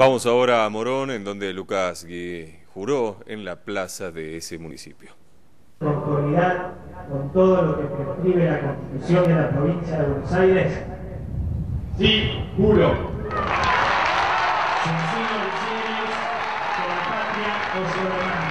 Vamos ahora a Morón, en donde Lucas Gui juró en la plaza de ese municipio. Conformidad con todo lo que prescribe la Constitución de la provincia de Buenos Aires. Sí, juro. Sencillo que la patria os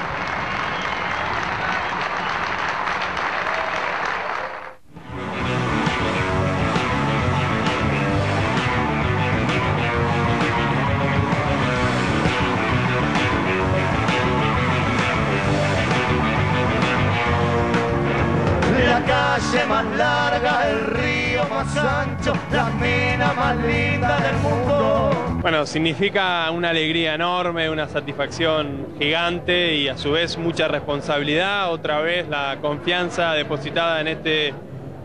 calle más larga, el río más ancho, la mina más linda del mundo. Bueno, significa una alegría enorme, una satisfacción gigante y a su vez mucha responsabilidad. Otra vez la confianza depositada en este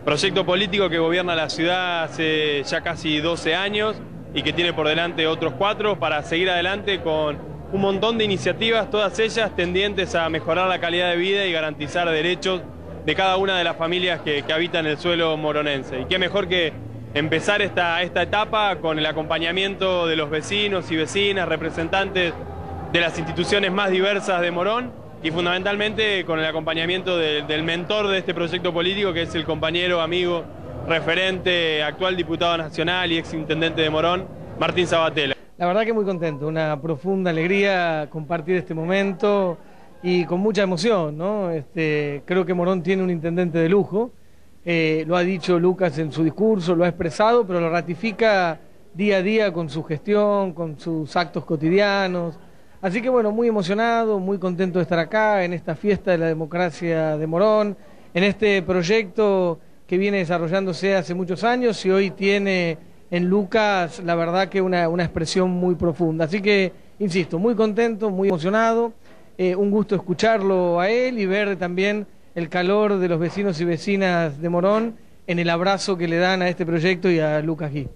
proyecto político que gobierna la ciudad hace ya casi 12 años y que tiene por delante otros cuatro para seguir adelante con un montón de iniciativas, todas ellas tendientes a mejorar la calidad de vida y garantizar derechos de cada una de las familias que, que habitan el suelo moronense. Y qué mejor que empezar esta, esta etapa con el acompañamiento de los vecinos y vecinas, representantes de las instituciones más diversas de Morón y fundamentalmente con el acompañamiento de- del mentor de este proyecto político que es el compañero, amigo, referente, actual diputado nacional y ex intendente de Morón, Martín Sabatella. La verdad que muy contento, una profunda alegría compartir este momento y con mucha emoción, ¿no? Este, creo que Morón tiene un intendente de lujo, eh, lo ha dicho Lucas en su discurso, lo ha expresado, pero lo ratifica día a día con su gestión, con sus actos cotidianos. Así que bueno, muy emocionado, muy contento de estar acá en esta fiesta de la democracia de Morón, en este proyecto que viene desarrollándose hace muchos años y hoy tiene en Lucas, la verdad que una, una expresión muy profunda. Así que, insisto, muy contento, muy emocionado, eh, un gusto escucharlo a él y ver también el calor de los vecinos y vecinas de Morón en el abrazo que le dan a este proyecto y a Lucas Gui.